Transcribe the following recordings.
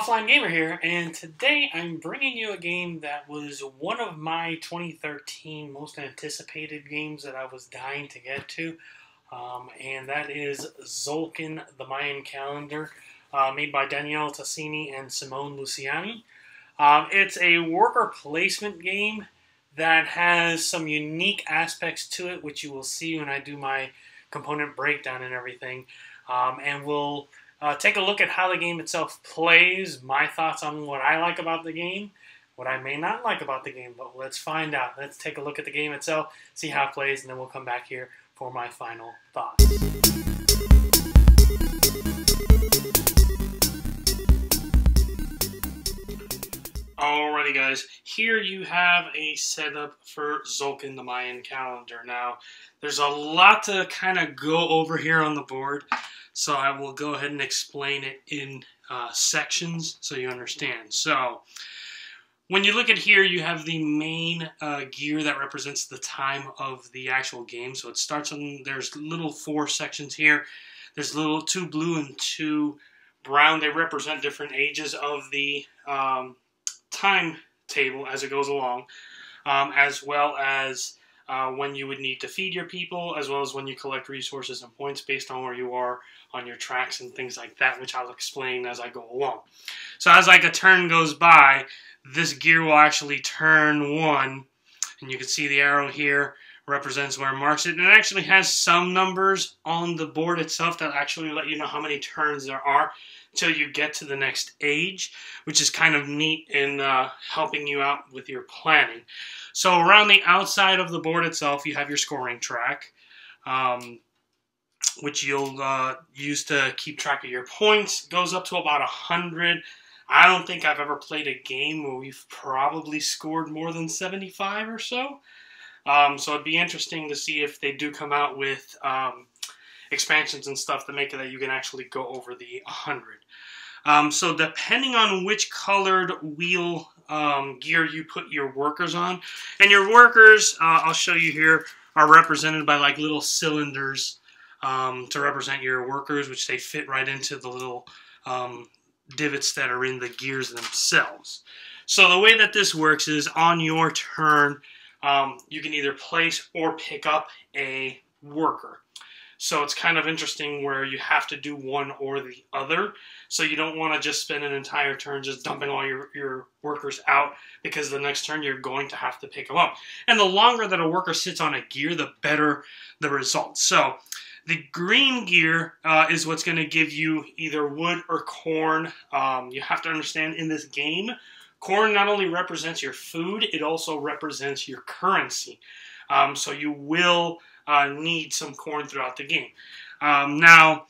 Offline Gamer here, and today I'm bringing you a game that was one of my 2013 most anticipated games that I was dying to get to, um, and that is Tzolk'in the Mayan Calendar, uh, made by Daniele Tascini and Simone Luciani. Um, it's a worker placement game that has some unique aspects to it, which you will see when I do my component breakdown and everything, um, and will uh, take a look at how the game itself plays, my thoughts on what I like about the game, what I may not like about the game, but let's find out. Let's take a look at the game itself, see how it plays, and then we'll come back here for my final thoughts. Alrighty guys, here you have a setup for Tzolk'in the Mayan calendar. Now, there's a lot to kind of go over here on the board. So I will go ahead and explain it in uh, sections so you understand. So when you look at here, you have the main uh, gear that represents the time of the actual game. So it starts on, there's little four sections here. There's little two blue and two brown. They represent different ages of the um, timetable as it goes along, um, as well as uh, when you would need to feed your people, as well as when you collect resources and points based on where you are on your tracks and things like that, which I'll explain as I go along. So as like a turn goes by, this gear will actually turn one, and you can see the arrow here represents where it marks it, and it actually has some numbers on the board itself that actually let you know how many turns there are until you get to the next age, which is kind of neat in uh, helping you out with your planning. So around the outside of the board itself, you have your scoring track, um, which you'll uh, use to keep track of your points. It goes up to about 100. I don't think I've ever played a game where we've probably scored more than 75 or so. Um, so it'd be interesting to see if they do come out with um, expansions and stuff to make it that you can actually go over the 100. Um, so depending on which colored wheel um, gear you put your workers on, and your workers, uh, I'll show you here, are represented by like little cylinders um, to represent your workers, which they fit right into the little um, divots that are in the gears themselves. So the way that this works is on your turn, um, you can either place or pick up a worker. So it's kind of interesting where you have to do one or the other. So you don't want to just spend an entire turn just dumping all your, your workers out because the next turn you're going to have to pick them up. And the longer that a worker sits on a gear, the better the results. So the green gear uh, is what's going to give you either wood or corn. Um, you have to understand in this game, corn not only represents your food, it also represents your currency. Um, so you will uh, need some corn throughout the game. Um, now,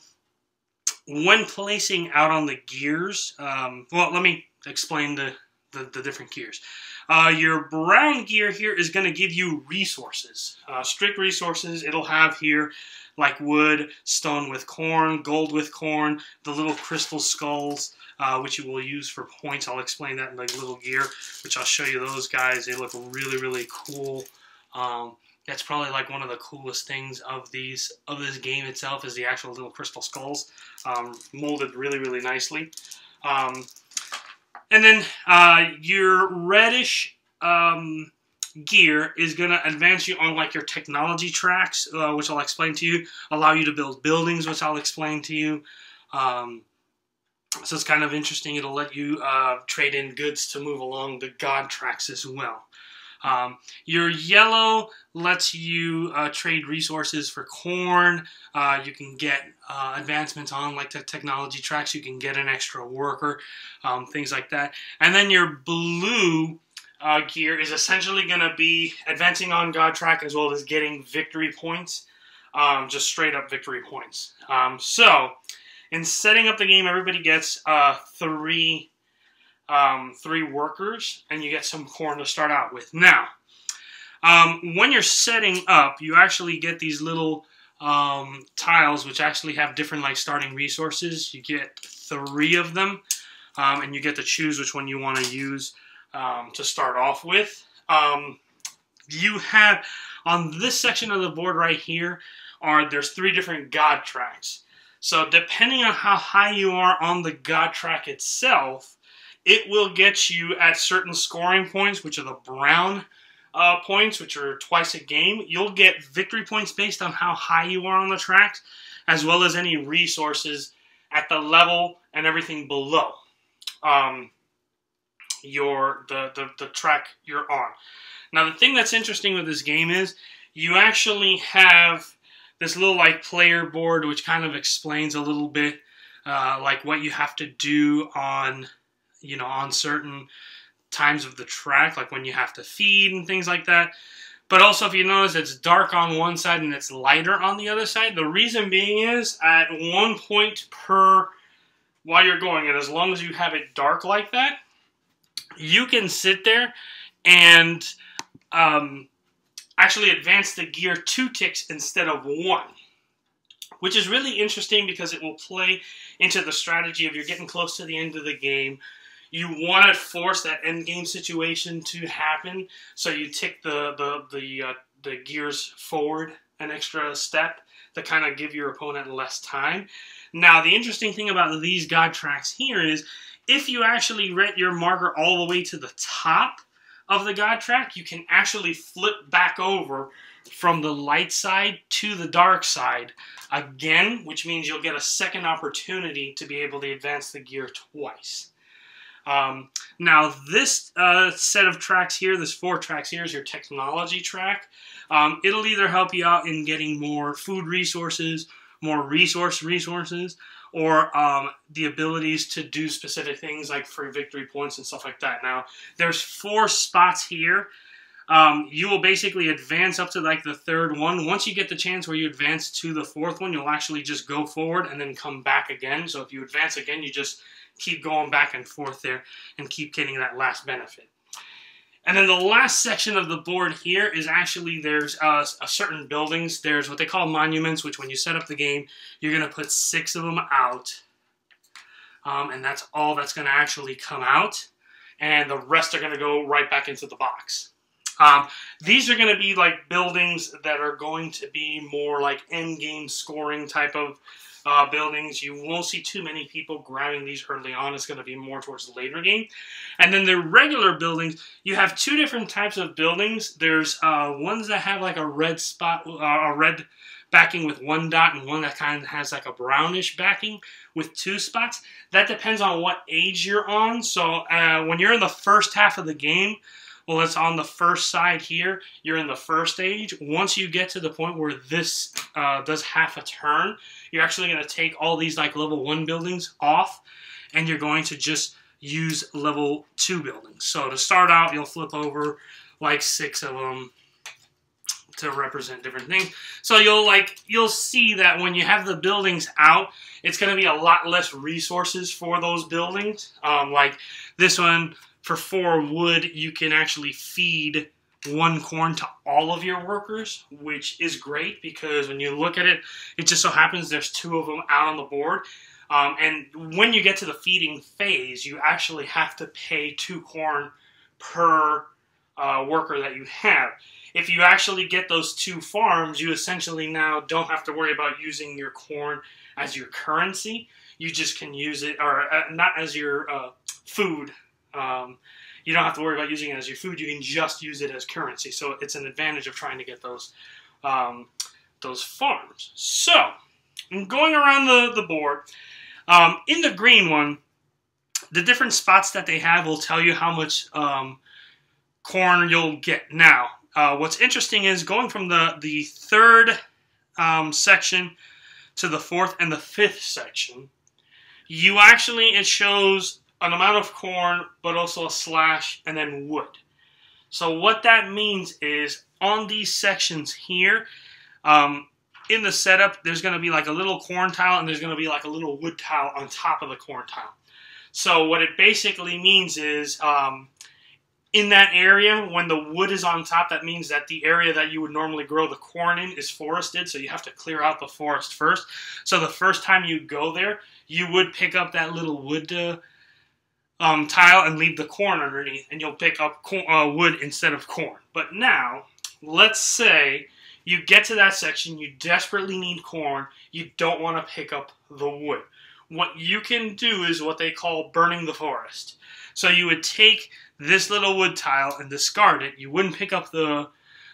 when placing out on the gears, um, well, let me explain the, the, the different gears. Uh, your brown gear here is going to give you resources, uh, strict resources. It'll have here like wood, stone with corn, gold with corn, the little crystal skulls, uh, which you will use for points. I'll explain that in the little gear, which I'll show you those guys. They look really, really cool. Um, that's probably like one of the coolest things of these of this game itself is the actual little crystal skulls um, molded really really nicely. Um, and then uh, your reddish um, gear is going to advance you on like your technology tracks uh, which I'll explain to you allow you to build buildings which I'll explain to you. Um, so it's kind of interesting it'll let you uh, trade in goods to move along the god tracks as well um, your yellow lets you uh, trade resources for corn. Uh, you can get uh, advancements on like the technology tracks. You can get an extra worker, um, things like that. And then your blue uh, gear is essentially going to be advancing on God track as well as getting victory points, um, just straight up victory points. Um, so in setting up the game, everybody gets uh, three um, three workers, and you get some corn to start out with. Now, um, when you're setting up, you actually get these little um, tiles, which actually have different like starting resources. You get three of them, um, and you get to choose which one you want to use um, to start off with. Um, you have on this section of the board right here are there's three different god tracks. So depending on how high you are on the God track itself, it will get you at certain scoring points, which are the brown uh, points, which are twice a game. You'll get victory points based on how high you are on the track, as well as any resources at the level and everything below um, your the, the, the track you're on. Now, the thing that's interesting with this game is you actually have this little like player board, which kind of explains a little bit uh, like what you have to do on you know on certain times of the track, like when you have to feed and things like that. But also, if you notice, it's dark on one side and it's lighter on the other side. The reason being is at one point per while you're going, and as long as you have it dark like that, you can sit there and um, actually advance the gear two ticks instead of one. Which is really interesting because it will play into the strategy of you're getting close to the end of the game. You want to force that end game situation to happen, so you tick the the the, uh, the gears forward an extra step to kind of give your opponent less time. Now, the interesting thing about these God tracks here is if you actually ret your marker all the way to the top of the God track, you can actually flip back over from the light side to the dark side again, which means you'll get a second opportunity to be able to advance the gear twice. Um, now, this uh, set of tracks here, this four tracks here, is your technology track. Um, it'll either help you out in getting more food resources, more resource resources, or um, the abilities to do specific things like free victory points and stuff like that. Now, there's four spots here. Um, you will basically advance up to like the third one. Once you get the chance where you advance to the fourth one, you'll actually just go forward and then come back again. So if you advance again, you just keep going back and forth there and keep getting that last benefit. And then the last section of the board here is actually there's uh, a certain buildings. There's what they call monuments, which when you set up the game, you're going to put six of them out. Um, and that's all that's going to actually come out. And the rest are going to go right back into the box. Um, these are going to be like buildings that are going to be more like end game scoring type of uh, buildings. You won't see too many people grabbing these early on. It's going to be more towards the later game. And then the regular buildings, you have two different types of buildings. There's uh, ones that have like a red spot, uh, a red backing with one dot and one that kind of has like a brownish backing with two spots. That depends on what age you're on. So uh, when you're in the first half of the game, well, it's on the first side here. You're in the first stage. Once you get to the point where this uh, does half a turn, you're actually going to take all these like level one buildings off, and you're going to just use level two buildings. So to start out, you'll flip over like six of them to represent different things. So you'll like you'll see that when you have the buildings out, it's going to be a lot less resources for those buildings. Um, like this one for four wood, you can actually feed one corn to all of your workers, which is great because when you look at it, it just so happens there's two of them out on the board. Um, and when you get to the feeding phase, you actually have to pay two corn per uh, worker that you have. If you actually get those two farms, you essentially now don't have to worry about using your corn as your currency. You just can use it, or uh, not as your uh, food um, you don't have to worry about using it as your food. You can just use it as currency. So it's an advantage of trying to get those um, those farms. So going around the, the board, um, in the green one, the different spots that they have will tell you how much um, corn you'll get. Now, uh, what's interesting is going from the, the third um, section to the fourth and the fifth section, you actually, it shows an amount of corn, but also a slash, and then wood. So what that means is on these sections here, um, in the setup, there's going to be like a little corn tile and there's going to be like a little wood tile on top of the corn tile. So what it basically means is um, in that area, when the wood is on top, that means that the area that you would normally grow the corn in is forested, so you have to clear out the forest first. So the first time you go there, you would pick up that little wood uh, um, tile and leave the corn underneath, and you'll pick up corn, uh, wood instead of corn. But now, let's say You get to that section, you desperately need corn, you don't want to pick up the wood. What you can do is what they call burning the forest. So you would take this little wood tile and discard it. You wouldn't pick up the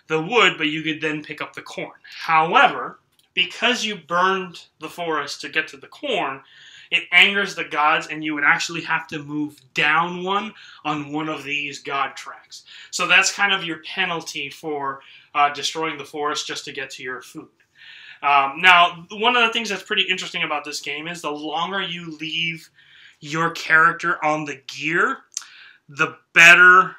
the wood, but you could then pick up the corn. However, because you burned the forest to get to the corn, it angers the gods, and you would actually have to move down one on one of these god tracks. So that's kind of your penalty for uh, destroying the forest just to get to your food. Um, now, one of the things that's pretty interesting about this game is the longer you leave your character on the gear, the better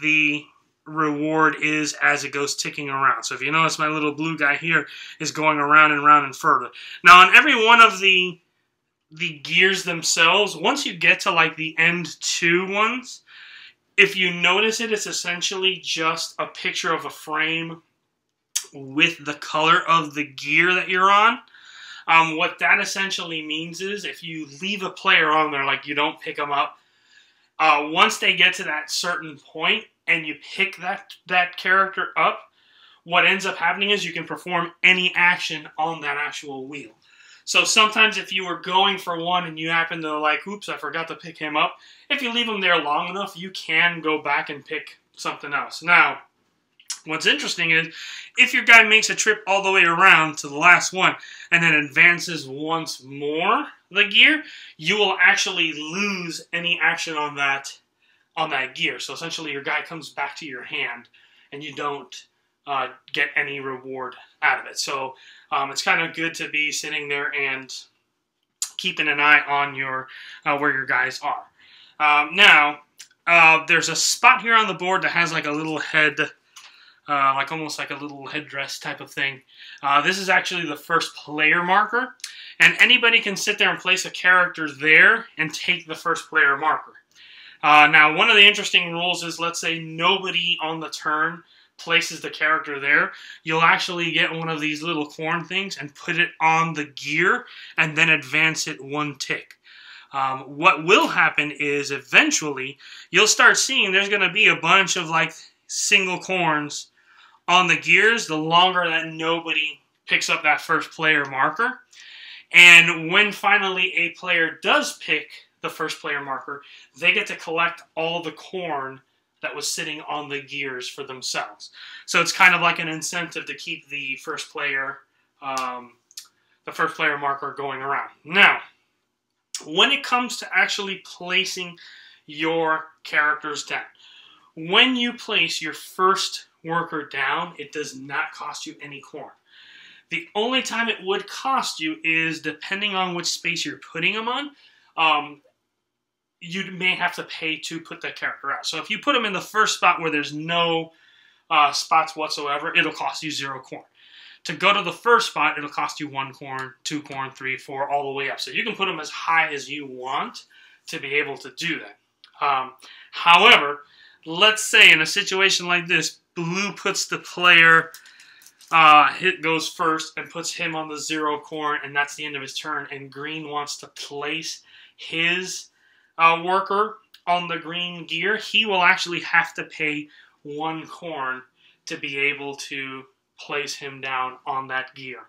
the reward is as it goes ticking around. So if you notice my little blue guy here is going around and around and further. Now on every one of the the gears themselves, once you get to like the end two ones, if you notice it, it's essentially just a picture of a frame with the color of the gear that you're on. Um, what that essentially means is if you leave a player on there, like you don't pick them up, uh, once they get to that certain point and you pick that that character up, what ends up happening is you can perform any action on that actual wheel. So sometimes if you were going for one and you happen to like, oops, I forgot to pick him up, if you leave him there long enough, you can go back and pick something else. Now, what's interesting is if your guy makes a trip all the way around to the last one and then advances once more the gear, you will actually lose any action on that on that gear. So essentially your guy comes back to your hand and you don't uh, get any reward out of it. So um, it's kind of good to be sitting there and keeping an eye on your uh, where your guys are. Um, now, uh, there's a spot here on the board that has like a little head, uh, like almost like a little headdress type of thing. Uh, this is actually the first player marker, and anybody can sit there and place a character there and take the first player marker. Uh, now, one of the interesting rules is, let's say nobody on the turn places the character there, you'll actually get one of these little corn things and put it on the gear and then advance it one tick. Um, what will happen is eventually you'll start seeing there's going to be a bunch of like single corns on the gears the longer that nobody picks up that first player marker. And when finally a player does pick the first player marker, they get to collect all the corn that was sitting on the gears for themselves. So it's kind of like an incentive to keep the first player, um, the first player marker going around. Now, when it comes to actually placing your characters down, when you place your first worker down, it does not cost you any corn. The only time it would cost you is depending on which space you're putting them on. Um, you may have to pay to put that character out. So if you put them in the first spot where there's no uh, spots whatsoever, it'll cost you zero corn. To go to the first spot, it'll cost you one corn, two corn, three, four, all the way up. So you can put them as high as you want to be able to do that. Um, however, let's say in a situation like this, blue puts the player, uh, hit goes first and puts him on the zero corn, and that's the end of his turn, and green wants to place his uh, worker on the green gear, he will actually have to pay one corn to be able to place him down on that gear.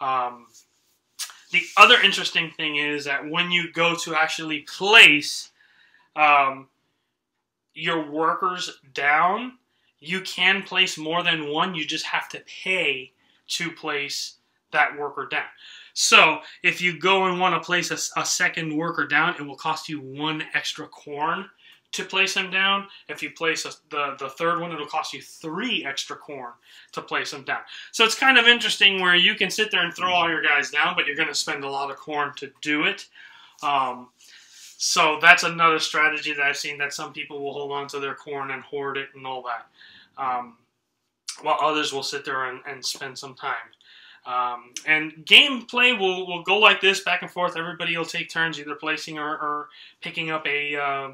Um, the other interesting thing is that when you go to actually place um, your workers down, you can place more than one. You just have to pay to place that worker down. So if you go and want to place a, a, second worker down, it will cost you one extra corn to place him down. If you place a, the, the third one, it'll cost you three extra corn to place him down. So it's kind of interesting where you can sit there and throw all your guys down, but you're going to spend a lot of corn to do it. Um, so that's another strategy that I've seen that some people will hold on to their corn and hoard it and all that. Um, while others will sit there and, and spend some time um, and gameplay will, will go like this, back and forth. Everybody will take turns either placing or, or picking up a, uh,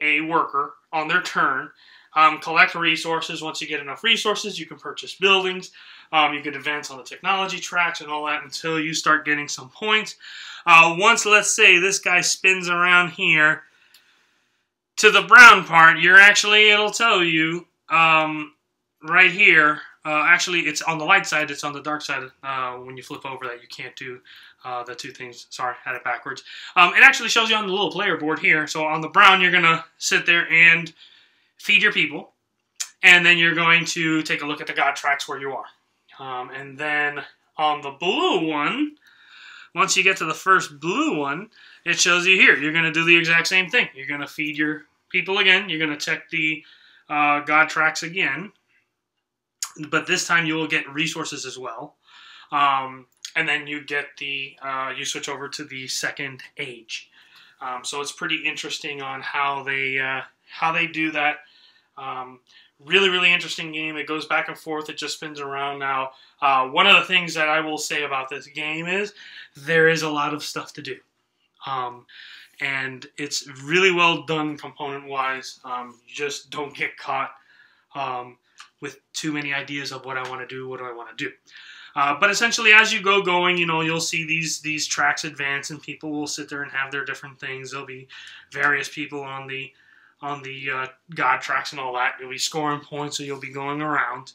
a worker on their turn. Um, collect resources. Once you get enough resources, you can purchase buildings. Um, you can advance on the technology tracks and all that until you start getting some points. Uh, once, let's say, this guy spins around here to the brown part, you're actually, it'll tell you um, right here Uh, actually, it's on the light side. It's on the dark side. Uh, when you flip over that, you can't do uh, the two things. Sorry, had it backwards. Um, it actually shows you on the little player board here. So on the brown, you're gonna sit there and feed your people, and then you're going to take a look at the god tracks where you are. Um, and then on the blue one, once you get to the first blue one, it shows you here. You're gonna do the exact same thing. You're gonna feed your people again. You're gonna check the uh, god tracks again but this time you will get resources as well. Um, and then you get the uh, you switch over to the second age. Um, so it's pretty interesting on how they uh, how they do that. Um, really, really interesting game. It goes back and forth. It just spins around. Now, uh, one of the things that I will say about this game is there is a lot of stuff to do, um, and it's really well done component wise. Um, you just don't get caught. With too many ideas of what I want to do, what do I want to do. Uh, but essentially, as you go going, you know, you'll see these these tracks advance, and people will sit there and have their different things. There'll be various people on the on the uh, God tracks and all that. You'll be scoring points, so you'll be going around.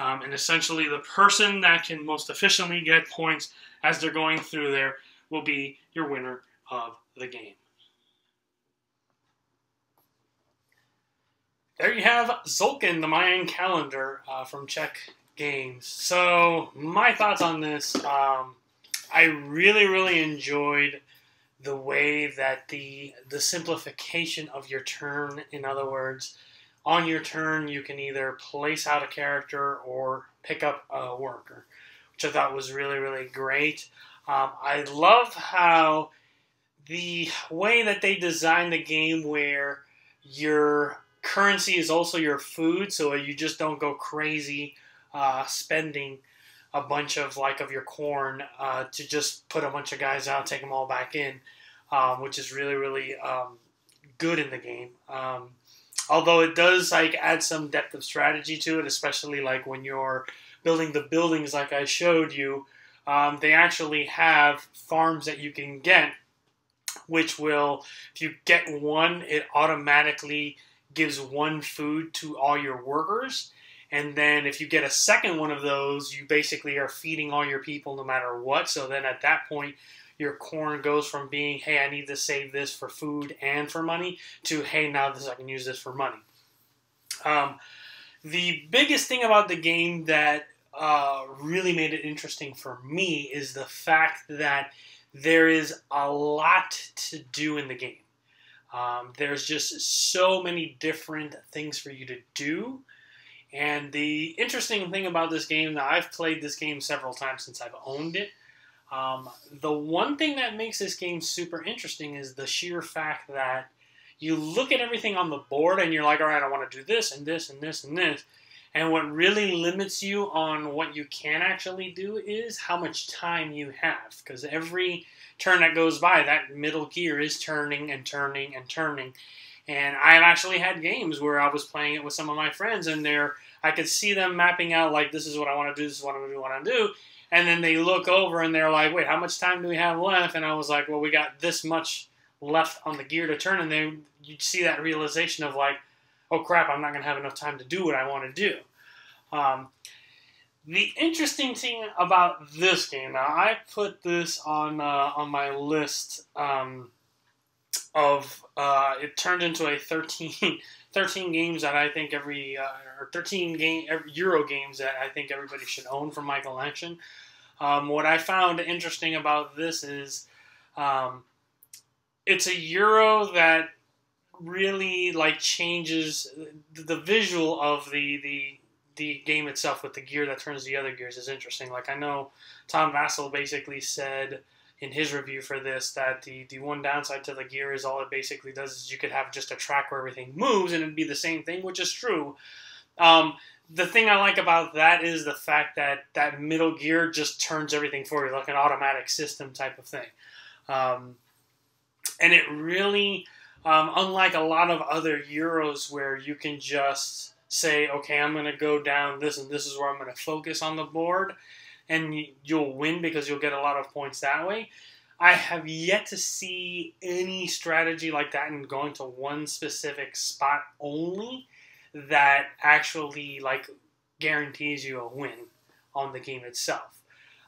Um, and essentially, the person that can most efficiently get points as they're going through there will be your winner of the game. There you have Tzolk'in, the Mayan calendar uh, from Czech Games. So, my thoughts on this um, I really, really enjoyed the way that the the simplification of your turn, in other words, on your turn you can either place out a character or pick up a worker, which I thought was really, really great. Um, I love how the way that they designed the game where you're currency is also your food, so you just don't go crazy uh, spending a bunch of like of your corn uh, to just put a bunch of guys out, take them all back in, um, which is really really um, good in the game. Um, although it does like add some depth of strategy to it, especially like when you're building the buildings, like I showed you. Um, they actually have farms that you can get, which will, if you get one, it automatically gives one food to all your workers. And then if you get a second one of those, you basically are feeding all your people no matter what. So then at that point, your corn goes from being, hey, I need to save this for food and for money, to, hey, now this I can use this for money. Um, the biggest thing about the game that uh, really made it interesting for me is the fact that there is a lot to do in the game. Um, there's just so many different things for you to do. And the interesting thing about this game, now I've played this game several times since I've owned it. Um, the one thing that makes this game super interesting is the sheer fact that you look at everything on the board and you're like, all right, I want to do this and this and this and this. And what really limits you on what you can actually do is how much time you have. Because every turn that goes by, that middle gear is turning and turning and turning. And I've actually had games where I was playing it with some of my friends, and they're I could see them mapping out like this is what I want to do, this is what I want to do, and then they look over and they're like, wait, how much time do we have left? And I was like, well, we got this much left on the gear to turn, and then you see that realization of like, oh crap, I'm not gonna have enough time to do what I want to do. Um, the interesting thing about this game, now I put this on uh, on my list um, of uh, it turned into a 13, 13 games that I think every uh, or thirteen game every Euro games that I think everybody should own from my collection. Um, what I found interesting about this is um, it's a Euro that really like changes the visual of the the the game itself with the gear that turns the other gears is interesting. Like I know Tom Vasel basically said in his review for this that the, the one downside to the gear is all it basically does is you could have just a track where everything moves and it'd be the same thing, which is true. Um, the thing I like about that is the fact that that middle gear just turns everything for you, like an automatic system type of thing. Um, and it really, um, unlike a lot of other Euros where you can just say, okay, I'm going to go down this and this is where I'm going to focus on the board, and you'll win because you'll get a lot of points that way. I have yet to see any strategy like that in going to one specific spot only that actually like guarantees you a win on the game itself.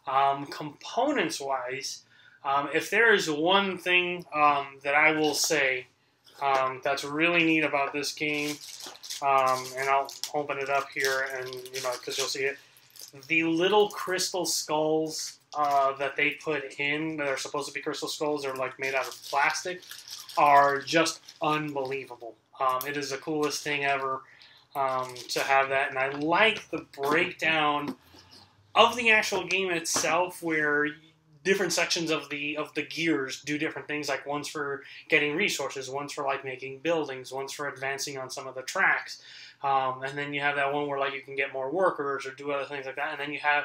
Um, components wise, um, if there is one thing um, that I will say um, that's really neat about this game, um, and I'll open it up here and you know because you'll see it, the little crystal skulls uh, that they put in that are supposed to be crystal skulls, they're like made out of plastic, are just unbelievable. Um, it is the coolest thing ever um, to have that, and I like the breakdown of the actual game itself, where different sections of the of the gears do different things. Like one's for getting resources, one's for like making buildings, one's for advancing on some of the tracks, um, and then you have that one where like you can get more workers or do other things like that, and then you have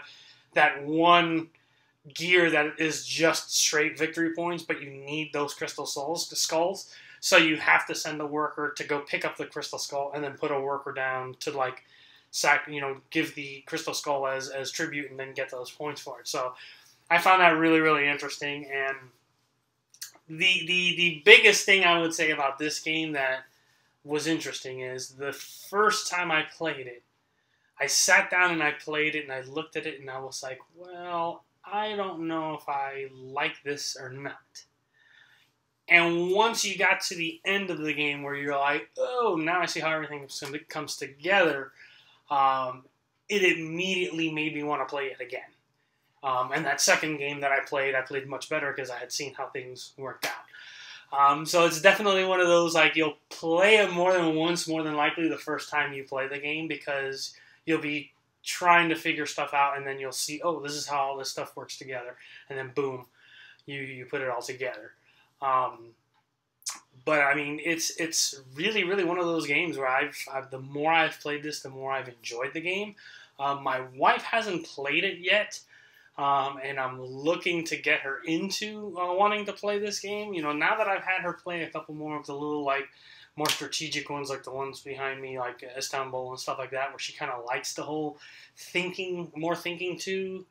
that one gear that is just straight victory points, but you need those crystal souls, the skulls. So you have to send a worker to go pick up the crystal skull and then put a worker down to like sack, you know, give the crystal skull as as tribute and then get those points for it. So I found that really really interesting and the the the biggest thing I would say about this game that was interesting is the first time I played it, I sat down and I played it and I looked at it and I was like, well, I don't know if I like this or not. And once you got to the end of the game where you're like, oh, now I see how everything comes together, um, it immediately made me want to play it again. Um, and that second game that I played, I played much better because I had seen how things worked out. Um, so it's definitely one of those like you'll play it more than once, more than likely the first time you play the game because you'll be trying to figure stuff out, and then you'll see, oh, this is how all this stuff works together, and then boom, you you put it all together. Um, but I mean, it's it's really really one of those games where I've, I've the more I've played this, the more I've enjoyed the game. Um, my wife hasn't played it yet, um, and I'm looking to get her into uh, wanting to play this game. You know, now that I've had her play a couple more of the little like more strategic ones like the ones behind me, like Istanbul and stuff like that, where she kind of likes the whole thinking, more thinking to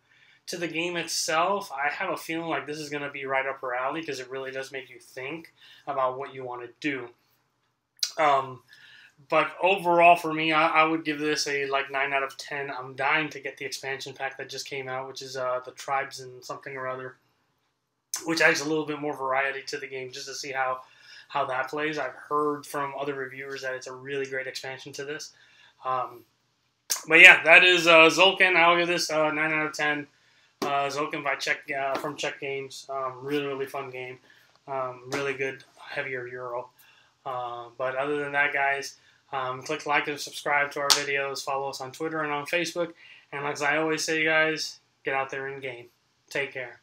to the game itself. I have a feeling like this is going to be right up her alley because it really does make you think about what you want to do. Um, but overall, for me, I, I, would give this a like nine out of ten. I'm dying to get the expansion pack that just came out, which is uh, the tribes and something or other, which adds a little bit more variety to the game, just to see how how that plays. I've heard from other reviewers that it's a really great expansion to this. Um, but yeah, that is uh, Tzolk'in. I'll give this uh, nine out of ten. Uh, Tzolk'in by Czech uh, from Czech Games. Um, really, really fun game. Um, really good, heavier Euro. Uh, but other than that, guys, um, click like and subscribe to our videos. Follow us on Twitter and on Facebook. And as I always say, guys, get out there and game. Take care.